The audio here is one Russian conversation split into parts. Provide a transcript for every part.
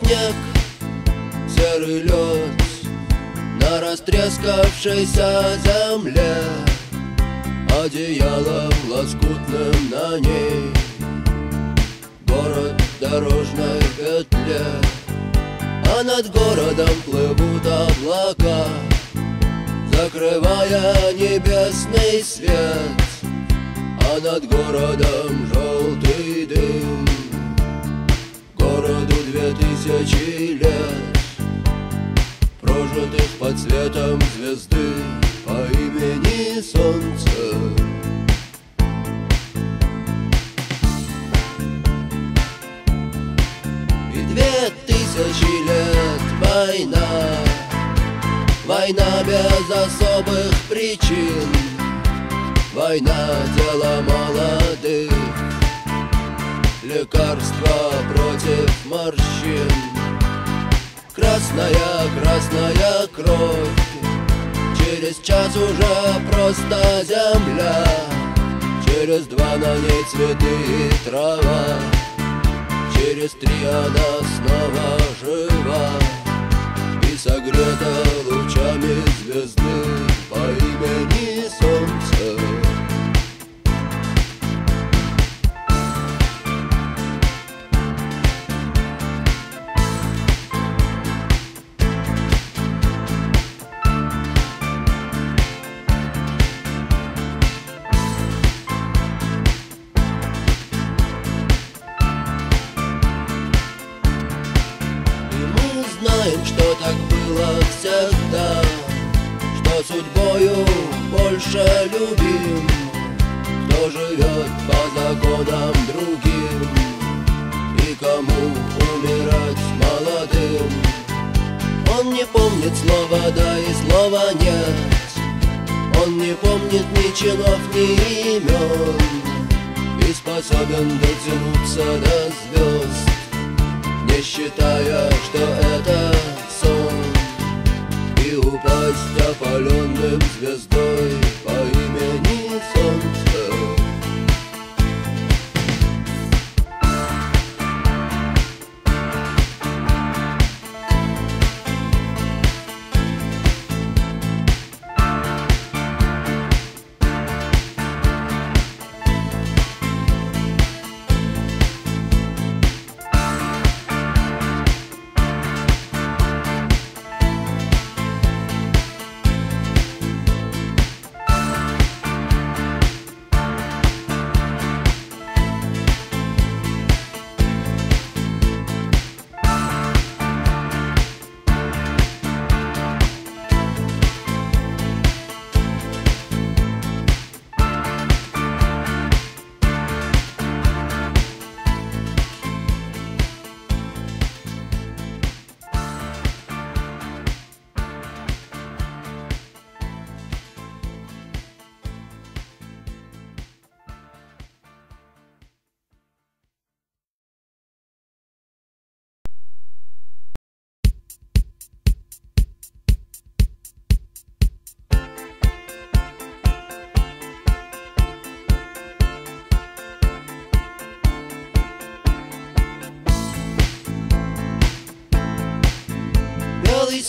Снег, серый лед На растрескавшейся земле. Одеялом лоскутным на ней Город в дорожной петле А над городом плывут облака Закрывая небесный свет. А над городом желтый дым Городу две тысячи лет Прожитых под светом звезды По имени Солнце. И две тысячи лет война Война без особых причин. Война дело молодых Лекарства против морщин. Красная, красная кровь. Через час уже просто земля. Через два на ней цветы и трава. Через три она снова было всегда Что судьбою больше любим Кто живет по законам другим И кому умирать молодым. Он не помнит слова «да» и слова «нет» Он не помнит ни чинов, ни имен И способен дотянуться до звезд не считая, что это И упасть опаленным звездой по имени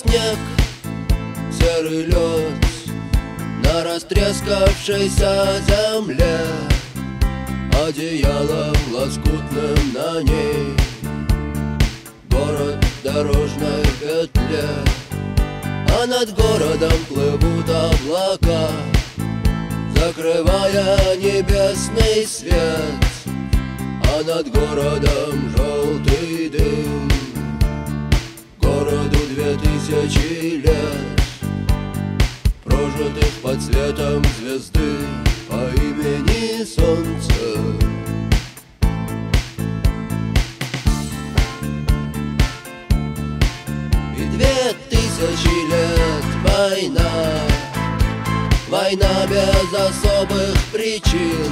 снег, серый лед На растрескавшейся земле. Одеялом лоскутным на ней Город в дорожной петле А над городом плывут облака Закрывая небесный свет. А над городом желтый дым Городу две тысячи лет Прожитых под светом звезды По имени Солнце. И две тысячи лет война Война без особых причин.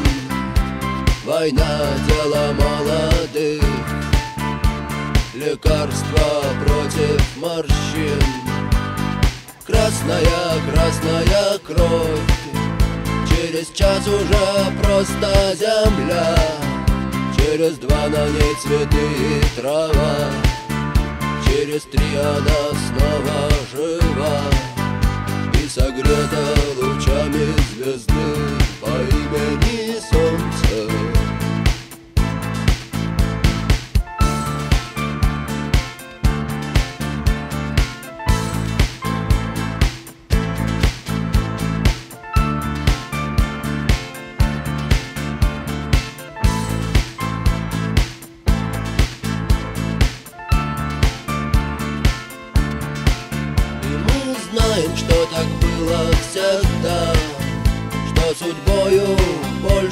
Война дело молодых Лекарства против морщин. Красная, красная кровь. Через час уже просто земля. Через два на ней цветы и трава. Через три она снова жива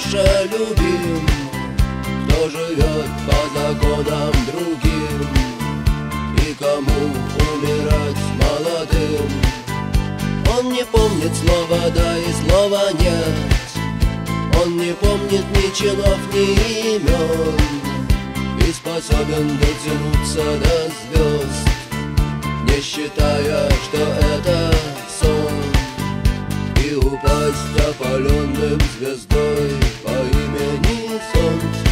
больше любим. Кто живет по законам другим? И кому умирать молодым? Он не помнит слова «да» и слова «нет» Он не помнит ни чинов, ни имен. И способен дотянуться до звезд не считая, что это упасть опаленным звездой по имени Солнце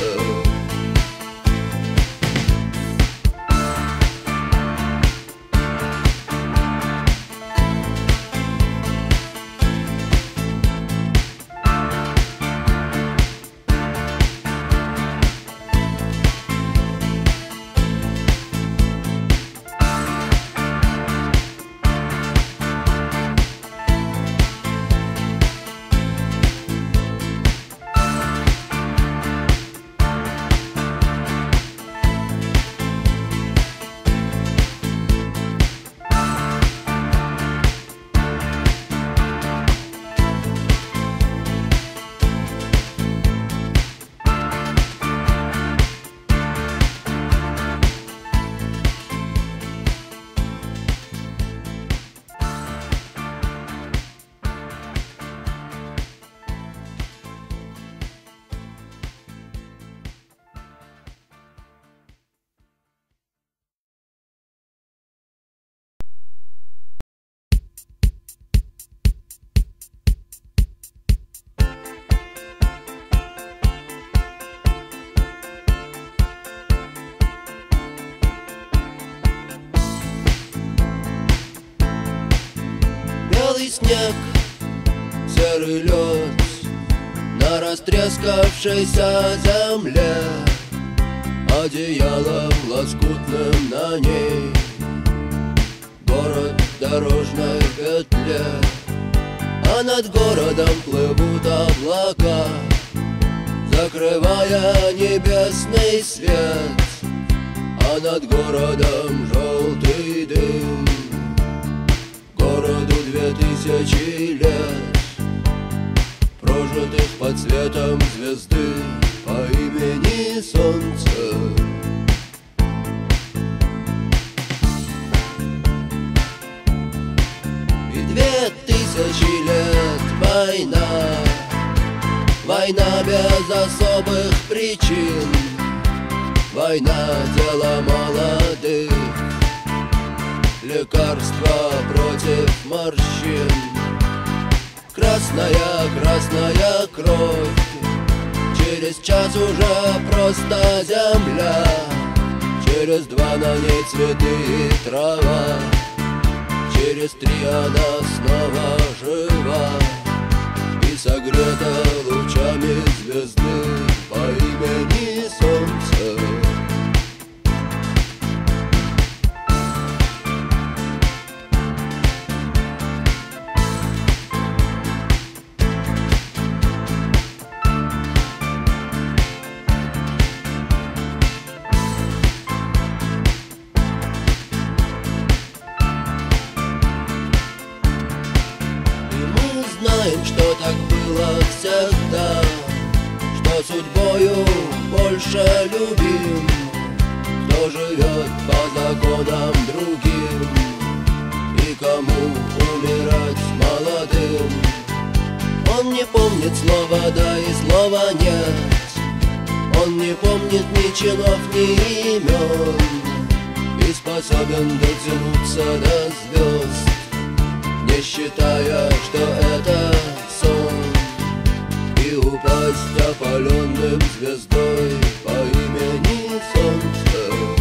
снег, серый лед На растрескавшейся земле Одеялом лоскутным на ней. Город в дорожной петле А над городом плывут облака Закрывая небесный свет. А над городом желтый дым Городу две тысячи лет Прожитых под светом звезды По имени Солнце. И две тысячи лет война Война без особых причин Война — дело молодых Лекарство против морщин. Красная, красная кровь. Через час уже просто земля. Через два на ней цветы и трава. Через три она снова жива. И согрета лучами звезды По имени было всегда Что судьбою больше любим Кто живет по законам другим И кому умирать молодым. Он не помнит слова «да» и слова «нет» Он не помнит ни чинов, ни имен И способен дотянуться до звезд не считая, что это упасть опаленным звездой по имени Солнце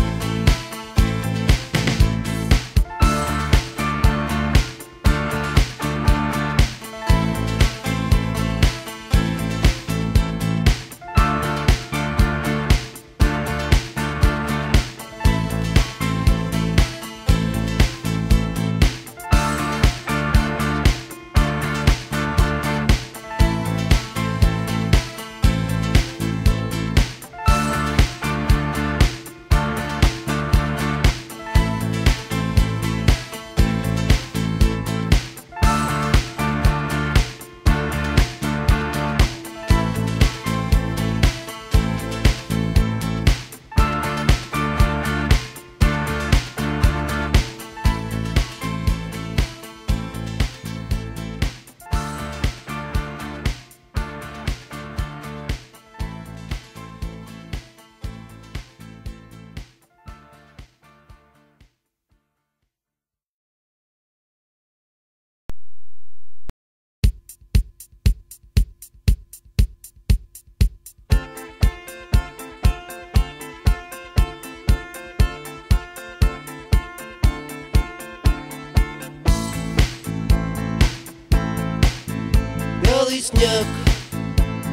снег,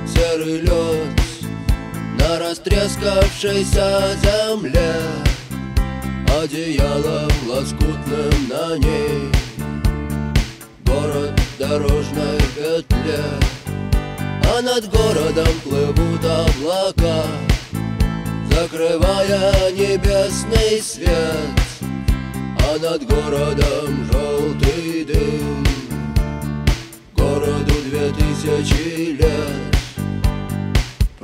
серый лед На растрескавшейся земле Одеялом лоскутным на ней. Город в дорожной петле А над городом плывут облака Закрывая небесный свет. А над городом желтый дым городу две тысячи лет.